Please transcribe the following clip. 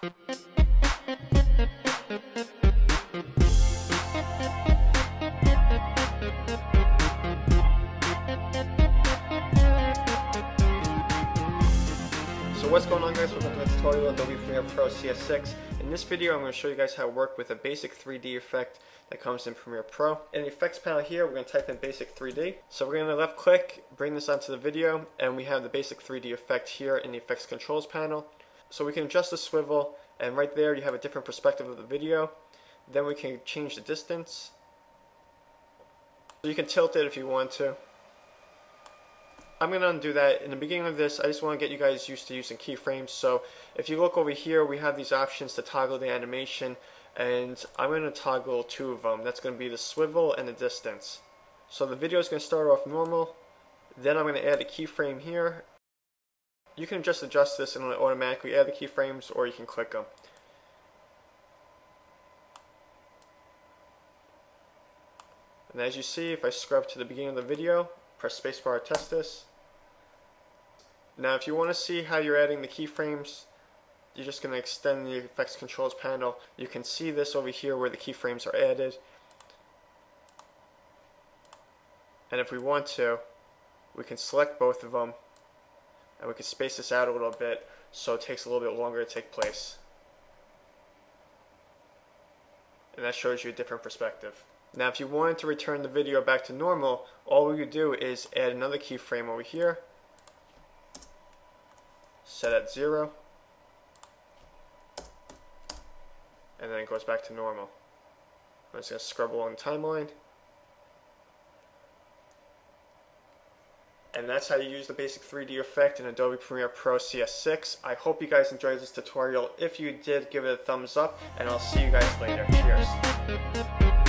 So what's going on guys, welcome to the tutorial of Adobe Premiere Pro CS6. In this video I'm going to show you guys how to work with a basic 3D effect that comes in Premiere Pro. In the effects panel here we're going to type in basic 3D. So we're going to left click, bring this onto the video, and we have the basic 3D effect here in the effects controls panel. So we can adjust the swivel, and right there you have a different perspective of the video. Then we can change the distance. So you can tilt it if you want to. I'm going to undo that. In the beginning of this, I just want to get you guys used to using keyframes. So if you look over here, we have these options to toggle the animation. And I'm going to toggle two of them. That's going to be the swivel and the distance. So the video is going to start off normal. Then I'm going to add a keyframe here. You can just adjust this and it'll automatically add the keyframes or you can click them. And as you see, if I scrub to the beginning of the video, press spacebar to test this, now if you want to see how you're adding the keyframes, you're just going to extend the effects controls panel. You can see this over here where the keyframes are added. And if we want to, we can select both of them and we can space this out a little bit so it takes a little bit longer to take place. And that shows you a different perspective. Now if you wanted to return the video back to normal, all we would do is add another keyframe over here set at zero, and then it goes back to normal. I'm just going to scrub along the timeline. And that's how you use the basic 3D effect in Adobe Premiere Pro CS6. I hope you guys enjoyed this tutorial. If you did, give it a thumbs up, and I'll see you guys later. Cheers.